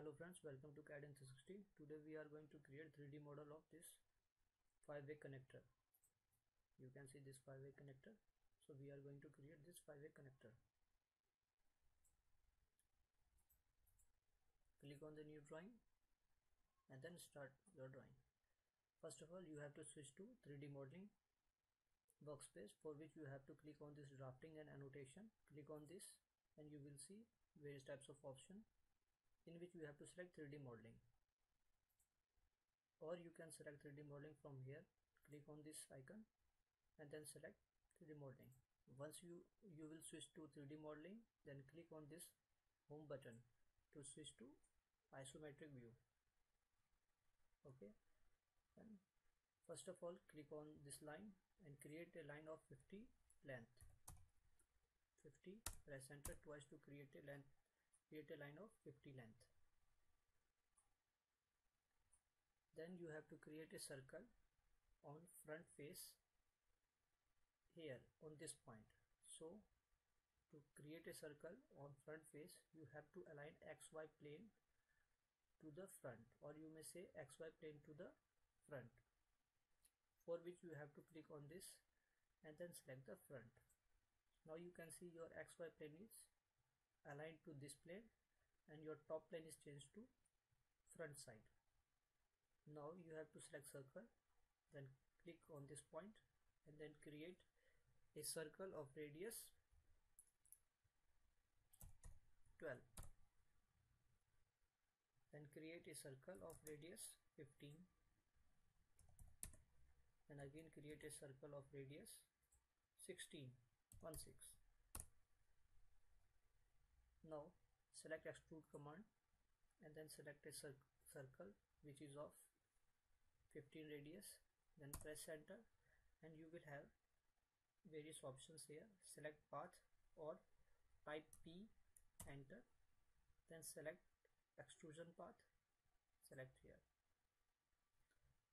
hello friends welcome to CAD 360 today we are going to create 3d model of this five-way connector. You can see this five-way connector. So we are going to create this five-way connector. Click on the new drawing and then start your drawing. First of all you have to switch to 3d modeling workspace for which you have to click on this drafting and annotation. Click on this and you will see various types of option in which we have to select 3D modeling. Or you can select 3D modeling from here click on this icon and then select 3D modeling. Once you you will switch to 3D modeling then click on this home button to switch to isometric view. Okay? And first of all click on this line and create a line of 50 length. 50 press enter twice to create a length create a line of 50 length. Then you have to create a circle on front face here on this point. So to create a circle on front face you have to align xy plane to the front or you may say xy plane to the front for which you have to click on this and then select the front. Now you can see your xy plane is aligned to this plane and your top plane is changed to front side. Now you have to select circle then click on this point and then create a circle of radius 12 then create a circle of radius 15 and again create a circle of radius 16 1 6 now select extrude command and then select a cir circle which is of 15 radius then press enter and you will have various options here. Select path or type P enter then select extrusion path select here.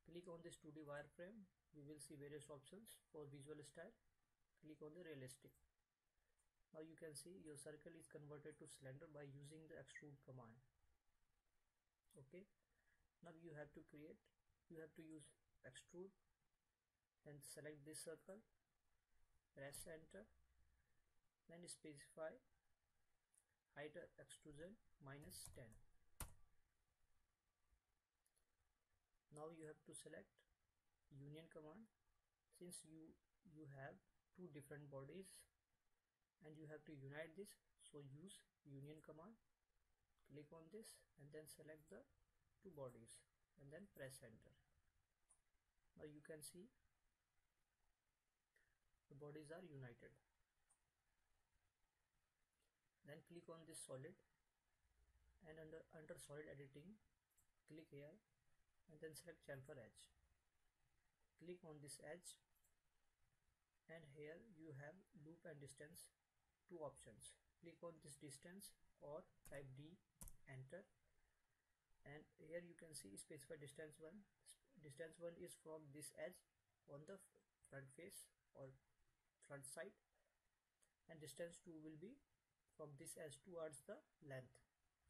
Click on this 2d wireframe. You will see various options for visual style. Click on the realistic now you can see your circle is converted to cylinder by using the extrude command. Okay. Now you have to create you have to use extrude then select this circle press enter then specify height extrusion minus 10 now you have to select union command. Since you you have two different bodies and you have to unite this. So use union command. Click on this and then select the two bodies and then press enter. Now you can see the bodies are united. Then click on this solid and under under solid editing click here and then select chamfer edge. Click on this edge and here you have loop and distance two options. Click on this distance or type D enter. And here you can see specify distance one. Distance one is from this edge on the front face or front side. And distance 2 will be from this edge towards the length.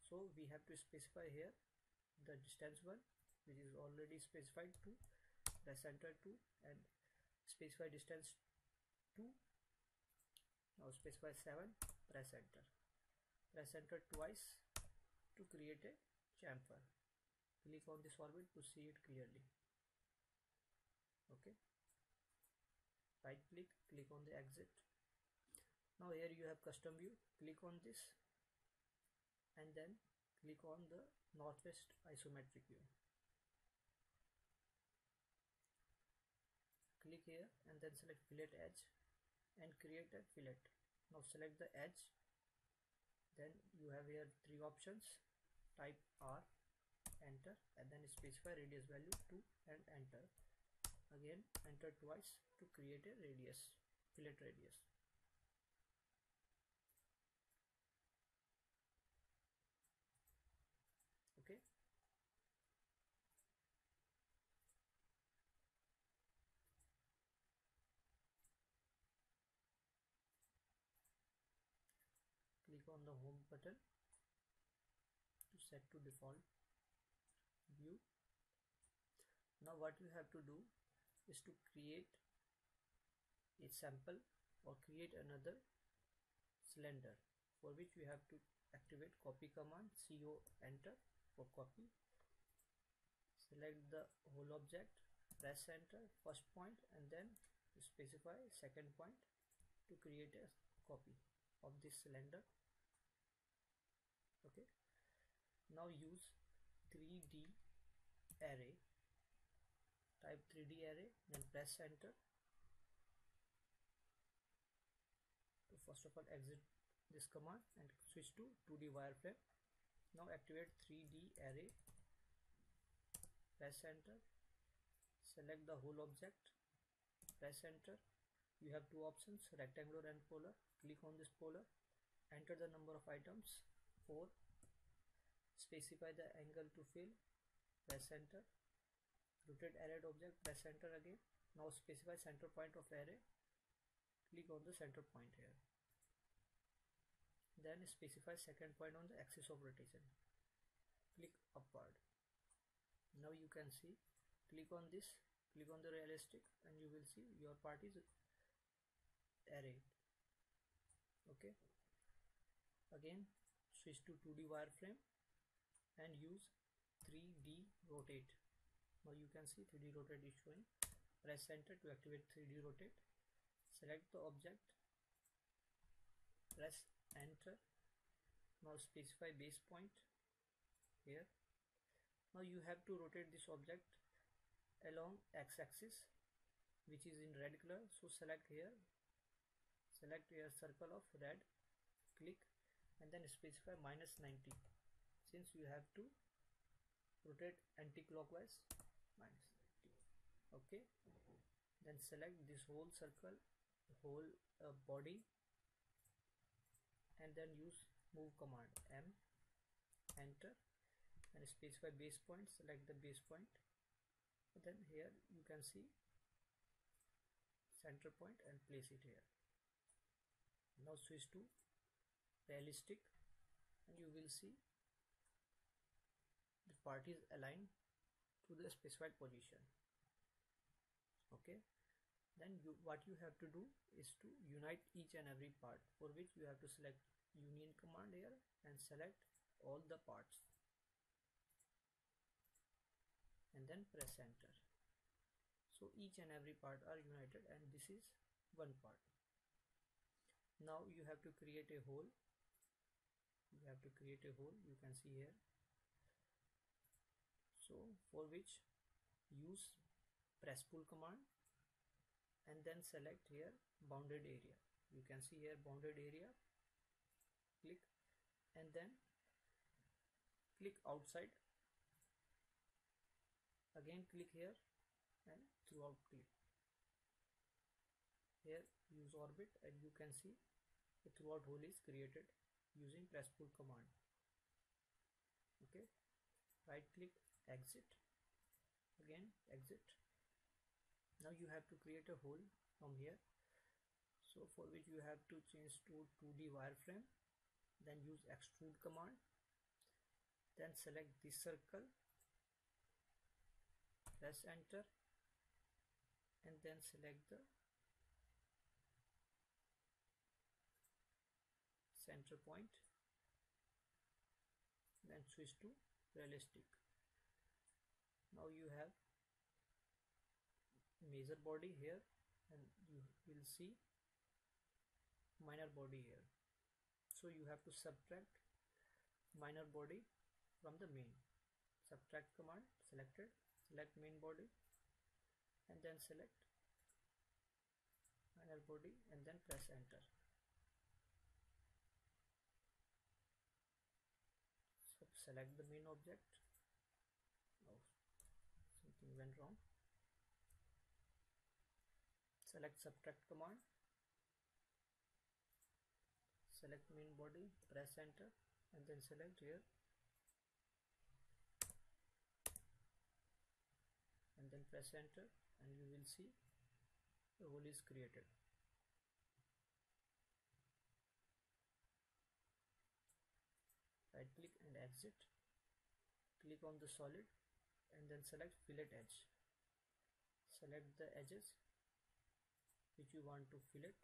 So we have to specify here the distance one which is already specified to the center 2 and specify distance 2 now specify 7 press enter. Press enter twice to create a chamfer. Click on this orbit to see it clearly. Okay. Right click click on the exit. Now here you have custom view. Click on this and then click on the northwest isometric view. Click here and then select fillet edge and create a fillet. Now select the edge. Then you have here three options. Type R enter and then specify radius value 2 and enter. Again enter twice to create a radius fillet radius okay on the home button to set to default view. Now what you have to do is to create a sample or create another cylinder for which we have to activate copy command co enter for copy. Select the whole object press enter first point and then specify second point to create a copy of this cylinder okay. Now use 3d array. Type 3d array then press enter. So first of all exit this command and switch to 2d wireframe. Now activate 3d array. Press enter. Select the whole object. Press enter. You have two options rectangular and polar. Click on this polar. Enter the number of items 4 specify the angle to fill press enter rotate arrayed object press enter again. Now specify center point of array click on the center point here. Then specify second point on the axis of rotation. Click upward. Now you can see click on this click on the realistic and you will see your part is arrayed. Okay? Again switch to 2d wireframe and use 3d rotate. Now you can see 3d rotate is showing. Press enter to activate 3d rotate. Select the object. Press enter. Now specify base point here. Now you have to rotate this object along x-axis which is in red color. So select here. Select a circle of red. Click and then specify minus 90 since you have to rotate anti-clockwise minus 90 okay? Then select this whole circle whole uh, body and then use move command m enter and specify base point select the base point. Then here you can see center point and place it here. Now switch to realistic. And you will see the part is aligned to the specified position. Okay? Then you what you have to do is to unite each and every part for which you have to select union command here and select all the parts. And then press enter. So each and every part are united and this is one part. Now you have to create a hole you have to create a hole you can see here. So for which use press pull command and then select here bounded area. You can see here bounded area. Click and then click outside. Again click here and throughout click. Here use orbit and you can see the throughout hole is created using press pull command. Okay. Right click exit. Again exit. Now you have to create a hole from here. So for which you have to change to 2d wireframe. Then use extrude command. Then select this circle. Press enter. And then select the center point then switch to realistic. Now you have major body here and you will see minor body here. So you have to subtract minor body from the main. Subtract command selected select main body and then select minor body and then press enter so select the main object. Oh something went wrong. Select subtract command. Select main body press enter and then select here. And then press enter and you will see the hole is created right click and exit click on the solid and then select fillet edge. Select the edges which you want to fillet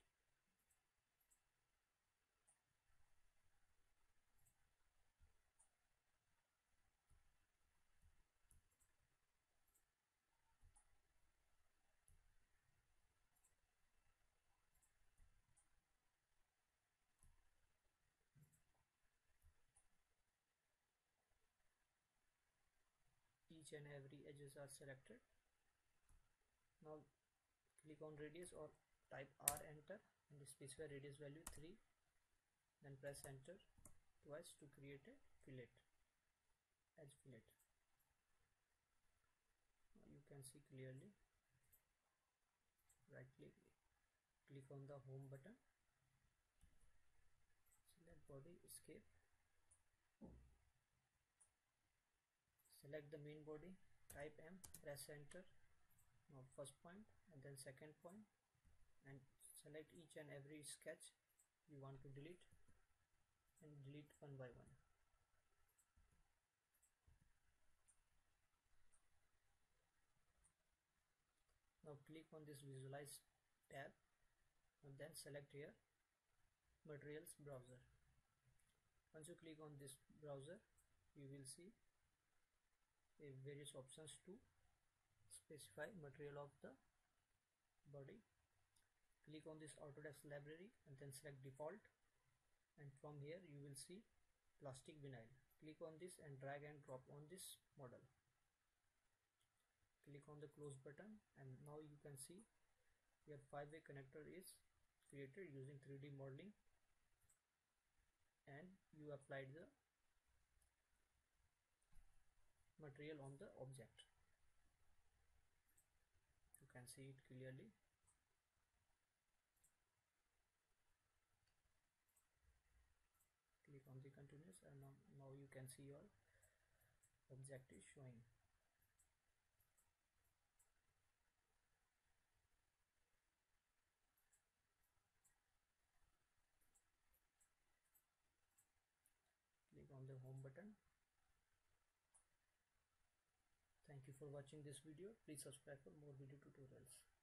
each and every edges are selected. Now click on radius or type R enter. And specify radius value 3 then press enter twice to create a fillet edge fillet. Now you can see clearly right click click on the home button. Select body escape select the main body type M press enter now first point and then second point and select each and every sketch you want to delete and delete one by one. Now click on this visualize tab and then select here materials browser. Once you click on this browser you will see various options to specify material of the body. Click on this autodesk library and then select default. And from here you will see plastic vinyl. Click on this and drag and drop on this model. Click on the close button and now you can see your five-way connector is created using 3d modeling. And you applied the material on the object. You can see it clearly. Click on the continuous and now, now you can see your object is showing. Click on the home button Thank you for watching this video. Please subscribe for more video tutorials.